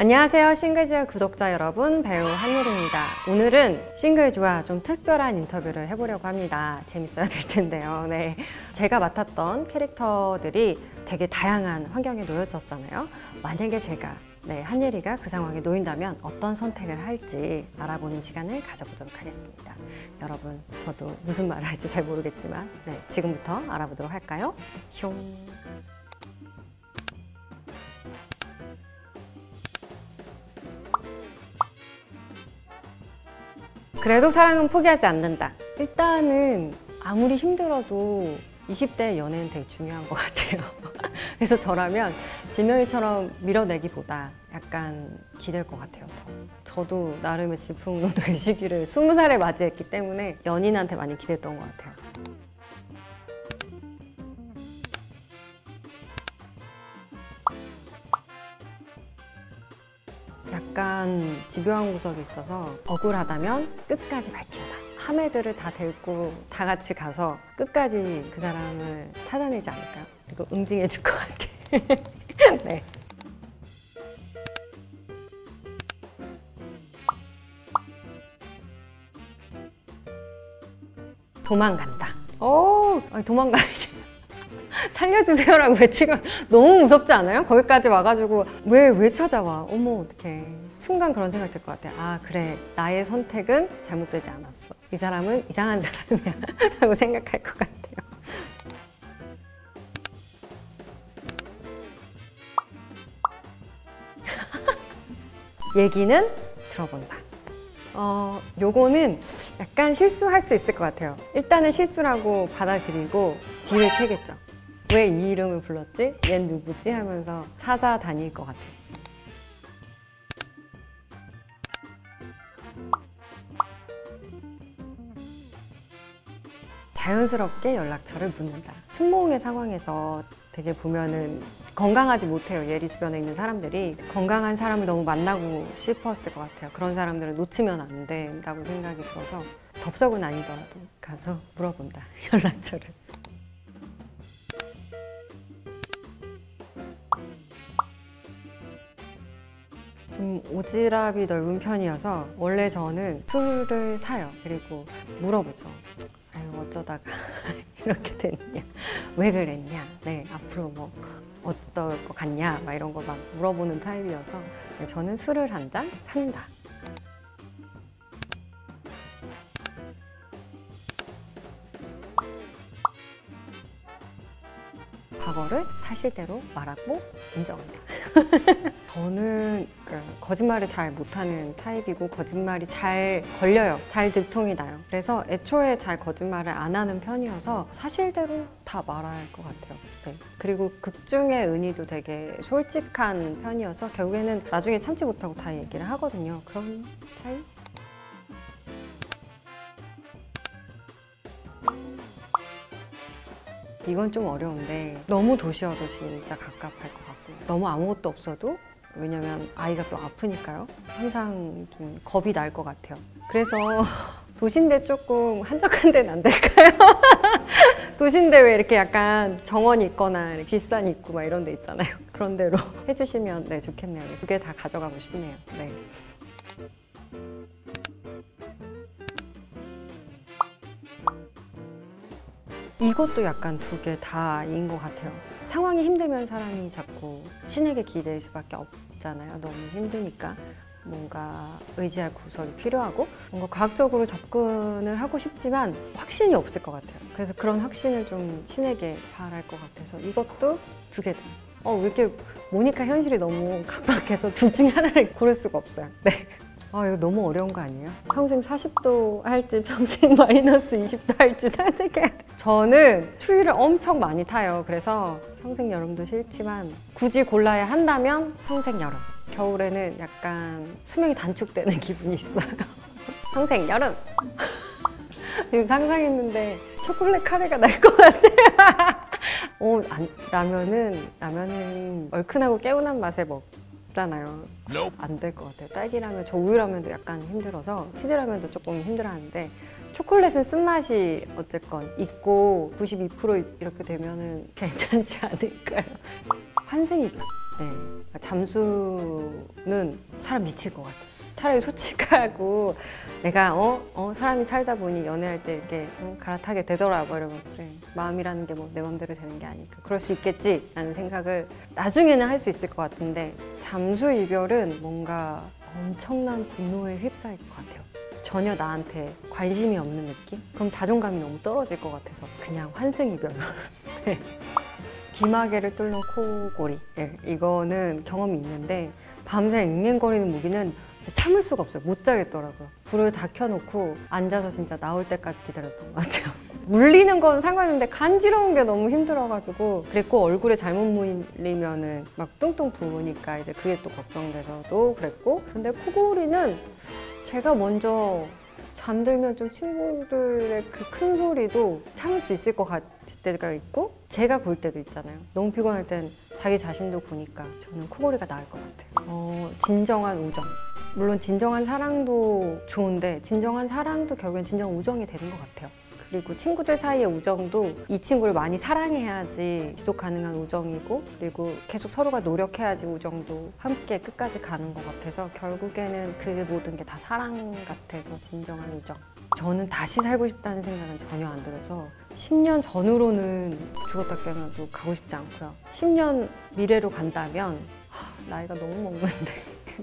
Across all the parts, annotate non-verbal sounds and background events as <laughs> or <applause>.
안녕하세요. 싱글즈의 구독자 여러분, 배우 한예리입니다. 오늘은 싱글즈와 좀 특별한 인터뷰를 해보려고 합니다. 재밌어야 될 텐데요. 네. 제가 맡았던 캐릭터들이 되게 다양한 환경에 놓였었잖아요. 만약에 제가 네, 한예리가 그 상황에 놓인다면 어떤 선택을 할지 알아보는 시간을 가져보도록 하겠습니다. 여러분, 저도 무슨 말을 할지 잘 모르겠지만 네, 지금부터 알아보도록 할까요? 숑. 그래도 사랑은 포기하지 않는다. 일단은 아무리 힘들어도 20대 연애는 되게 중요한 것 같아요. <laughs> 그래서 저라면 지명이처럼 밀어내기보다 약간 기댈 것 같아요. 더. 저도 나름의 질풍노도의 시기를 20살에 맞이했기 때문에 연인한테 많이 기댔던 것 같아요. 약간 집요한 구석이 있어서 억울하다면 끝까지 밝힌다. 함애들을 다 데리고 다 같이 가서 끝까지 그 사람을 찾아내지 않을까요? 이거 응징해 줄 것 같아. <laughs> 네. 도망간다. 오, 도망가야지. <laughs> 살려주세요라고 외치면 너무 무섭지 않아요? 거기까지 와가지고 왜, 왜 찾아와? 어머, 어떡해. 순간 그런 생각 들 것 같아. 아, 그래. 나의 선택은 잘못되지 않았어. 이 사람은 이상한 <laughs> 사람이야. 라고 생각할 것 같아요. <laughs> 얘기는 들어본다. 어, 요거는 약간 실수할 수 있을 것 같아요. 일단은 실수라고 받아들이고 뒤를 캐겠죠. 왜 이 이름을 불렀지? 얜 누구지? 하면서 찾아다닐 것 같아요. 자연스럽게 연락처를 묻는다. 춘몽의 상황에서 되게 보면은 건강하지 못해요. 예리 주변에 있는 사람들이 건강한 사람을 너무 만나고 싶었을 것 같아요. 그런 사람들을 놓치면 안 된다고 생각이 들어서 덥석은 아니더라도 가서 물어본다. <laughs> 연락처를. 좀 오지랖이 넓은 편이어서 원래 저는 술을 사요. 그리고 물어보죠. 아유 어쩌다가 <laughs> 이렇게 됐냐? 왜 그랬냐? 네 앞으로 뭐 어떨 것 같냐? 막 이런 거 막 물어보는 타입이어서 저는 술을 한 잔 산다. 과거를 사실대로 말하고 인정한다. <laughs> 저는 그 거짓말을 잘 못하는 타입이고 거짓말이 잘 걸려요. 잘 들통이 나요. 그래서 애초에 잘 거짓말을 안 하는 편이어서 사실대로 다 말할 것 같아요. 네. 그리고 극중의 은희도 되게 솔직한 편이어서 결국에는 나중에 참지 못하고 다 얘기를 하거든요. 그런 타입? 이건 좀 어려운데 너무 도시여도 진짜 갑갑할 것 같고 너무 아무것도 없어도 왜냐면 아이가 또 아프니까요 항상 좀 겁이 날 것 같아요 그래서 <laughs> 도시인데 조금 한적한 데는 안 될까요? <laughs> 도시인데 왜 이렇게 약간 정원이 있거나 뒷산이 있고 막 이런 데 있잖아요 <laughs> 그런 데로 해주시면 네 좋겠네요 두 개 다 가져가고 싶네요 네. 이것도 약간 두 개 다인 것 같아요. 상황이 힘들면 사람이 자꾸 신에게 기댈 수밖에 없잖아요. 너무 힘드니까. 뭔가 의지할 구석이 필요하고 뭔가 과학적으로 접근을 하고 싶지만 확신이 없을 것 같아요. 그래서 그런 확신을 좀 신에게 바랄 것 같아서 이것도 두 개다. 어, 왜 이렇게 모니카 현실이 너무 각박해서 둘 중에 하나를 고를 수가 없어요. 네. 아, 이거 너무 어려운 거 아니에요? 평생 40도 할지 <laughs> 평생 마이너스 20도 할지 선택해야 돼. 저는 추위를 엄청 많이 타요. 그래서 평생 여름도 싫지만 굳이 골라야 한다면 평생 여름. 겨울에는 약간 수명이 단축되는 <laughs> 기분이 있어요. 평생 여름. <laughs> 지금 상상했는데 초콜릿 카레가 날 것 같아요. 어, 안, 라면은 라면은 얼큰하고 개운한 맛에 먹. 잖아요. 안 될 것 같아요. 딸기라면 저 우유라면도 약간 힘들어서 치즈라면도 조금 힘들어하는데 초콜릿은 쓴맛이 어쨌건 있고 92% 이렇게 되면은 <laughs> 괜찮지 않을까요? 환생이별. 네. 잠수는 사람 미칠 것 같아요. 차라리 솔직하고 내가 어, 어 사람이 살다 보니 연애할 때 이렇게 어, 갈아타게 되더라고 이러면 그래 마음이라는 게 뭐내 맘대로 되는 게 아니까 그럴 수 있겠지 라는 생각을 나중에는 할 수 있을 것 같은데 잠수 이별은 뭔가 엄청난 분노에 휩싸일 것 같아요. 전혀 나한테 관심이 없는 느낌? 그럼 자존감이 너무 떨어질 것 같아서 그냥 환승 이별. <laughs> 네. 귀마개를 뚫는 코골이. 예, 이거는 경험이 있는데 밤새 앵앵거리는 무기는 참을 수가 없어요. 못 자겠더라고요. 불을 다 켜놓고 앉아서 진짜 나올 때까지 기다렸던 것 같아요. <laughs> 물리는 건 상관없는데 간지러운 게 너무 힘들어가지고 그랬고 얼굴에 잘못 물리면은 막 뚱뚱 부으니까 이제 그게 또 걱정돼서도 그랬고 근데 코골이는 제가 먼저 잠들면 좀 친구들의 그 큰 소리도 참을 수 있을 것 같을 때가 있고 제가 볼 때도 있잖아요. 너무 피곤할 땐 자기 자신도 보니까 저는 코골이가 나을 것 같아요. 어, 진정한 우정. 물론 진정한 사랑도 좋은데 진정한 사랑도 결국엔 진정한 우정이 되는 것 같아요. 그리고 친구들 사이의 우정도 이 친구를 많이 사랑해야지 지속 가능한 우정이고 그리고 계속 서로가 노력해야지 우정도 함께 끝까지 가는 것 같아서 결국에는 그 모든 게 다 사랑 같아서 진정한 우정. 저는 다시 살고 싶다는 생각은 전혀 안 들어서 10년 전으로는 죽었다 깨어나도 가고 싶지 않고요. 10년 미래로 간다면 하, 나이가 너무 먹는데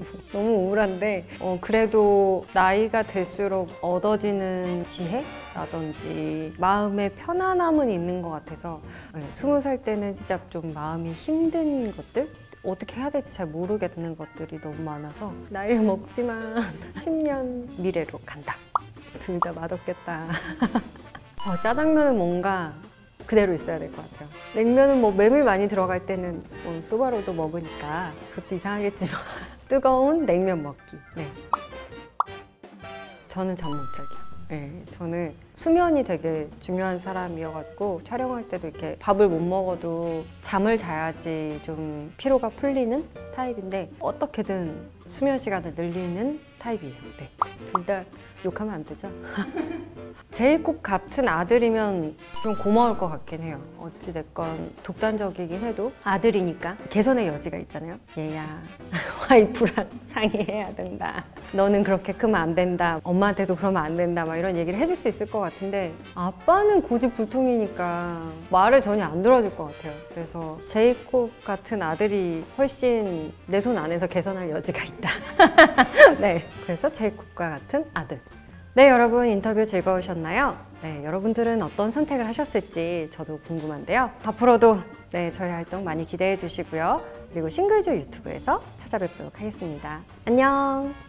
<laughs> 너무 우울한데 어, 그래도 나이가 들수록 얻어지는 지혜라든지 마음의 편안함은 있는 것 같아서 네, 스무 살 때는 진짜 좀 마음이 힘든 것들 어떻게 해야 될지 잘 모르겠는 것들이 너무 많아서 나이를 먹지만 <laughs> 10년 미래로 간다. 둘 다 맛없겠다. <laughs> 어, 짜장면은 뭔가 그대로 있어야 될 것 같아요. 냉면은 뭐 메밀 많이 들어갈 때는 뭐 소바로도 먹으니까 그것도 이상하겠지만 뜨거운 냉면 먹기. 네. 저는 잠 못 자기요. 네, 저는 수면이 되게 중요한 사람이어가지고 촬영할 때도 이렇게 밥을 못 먹어도 잠을 자야지 좀 피로가 풀리는 타입인데 어떻게든 수면 시간을 늘리는 타입이에요. 네. 둘 다 욕하면 안 되죠? <laughs> 제이콥 같은 아들이면 좀 고마울 것 같긴 해요. 어찌됐건 독단적이긴 해도 아들이니까 개선의 여지가 있잖아요. 얘야, <laughs> 와이프랑 상의해야 된다. 너는 그렇게 크면 안 된다. 엄마한테도 그러면 안 된다. 막 이런 얘기를 해줄 수 있을 것 같은데 아빠는 고집불통이니까 말을 전혀 안 들어줄 것 같아요. 그래서 제이콥 같은 아들이 훨씬 내 손 안에서 개선할 여지가 있다. <laughs> 네, 그래서 제이콥과 같은 아들. 네, 여러분 인터뷰 즐거우셨나요? 네, 여러분들은 어떤 선택을 하셨을지 저도 궁금한데요. 앞으로도 네, 저희 활동 많이 기대해 주시고요. 그리고 싱글즈 유튜브에서 찾아뵙도록 하겠습니다. 안녕!